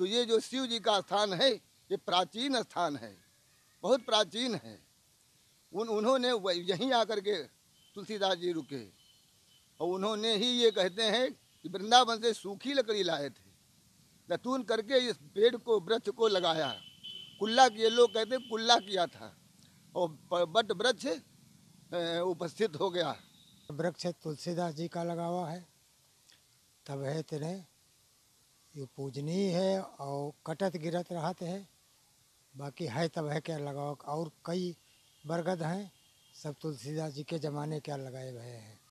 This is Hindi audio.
तो ये जो शिव जी का स्थान है, ये प्राचीन स्थान है, बहुत प्राचीन है। उन, उन्होंने यहीं आकर के तुलसीदास जी रुके। और उन्होंने ही ये कहते हैं कि वृंदावन से सूखी लकड़ी लाए थे। लतून करके इस पेड़ को, वृक्ष को लगाया। कुल्ला किए लोग कहते कुल्ला किया था। और बट वृक्ष उपस्थित हो गया। वृक्ष तुलसीदास जी का लगा हुआ है। तब है तेरे ये पूजनीय है और कटत गिरत रहत है। बाकी है तब है क्या लगाओ, और कई बरगद हैं, सब तुलसीदास जी के ज़माने क्या लगाए हुए हैं।